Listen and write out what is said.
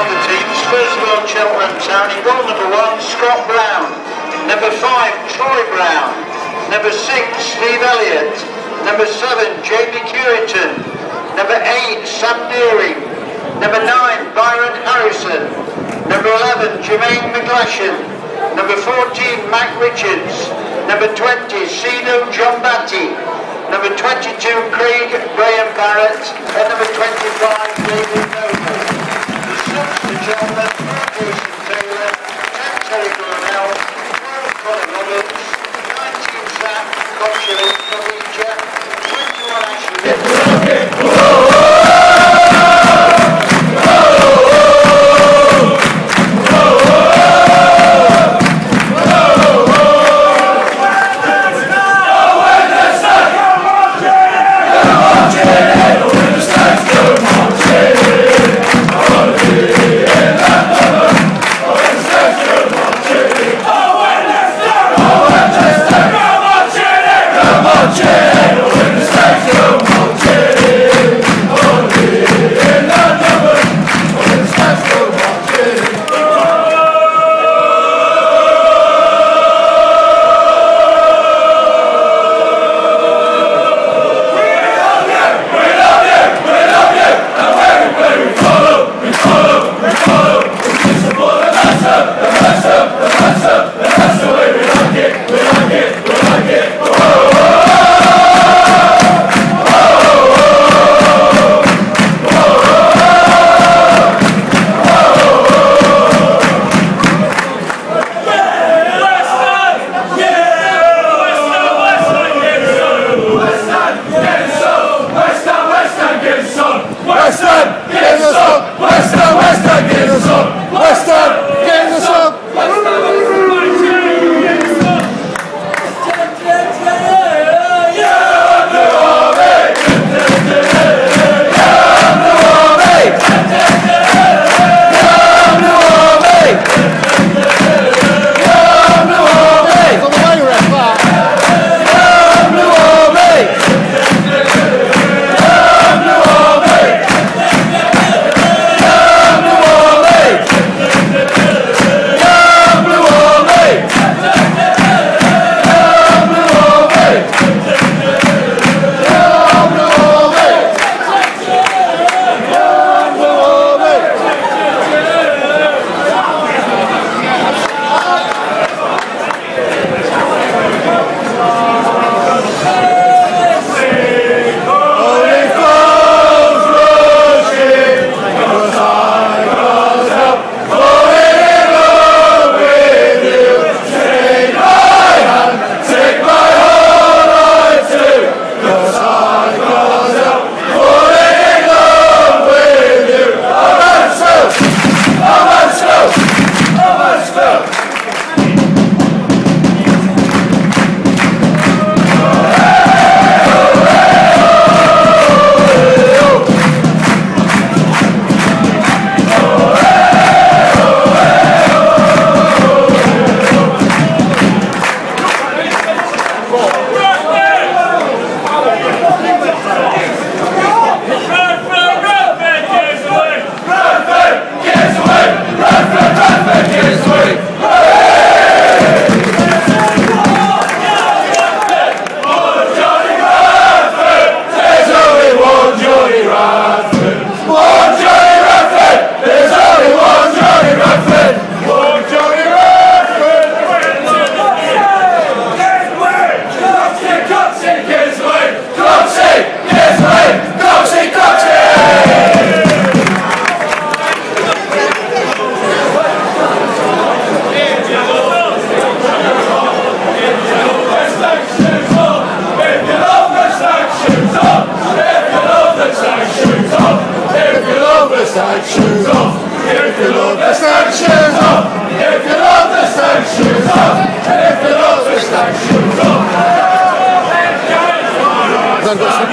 Roosevelt Cheltenham Town in goal number one, Scott Brown. Number five, Troy Brown. Number six, Steve Elliott. Number seven, Jamie Cureton. Number eight, Sam Deering. Number nine, Byron Harrison. Number 11, Jermaine McGlashan. Number 14, Matt Richards. Number 20, Sino John Batty. Number 22, Craig Braham-Barrett. And number 25, David Santos.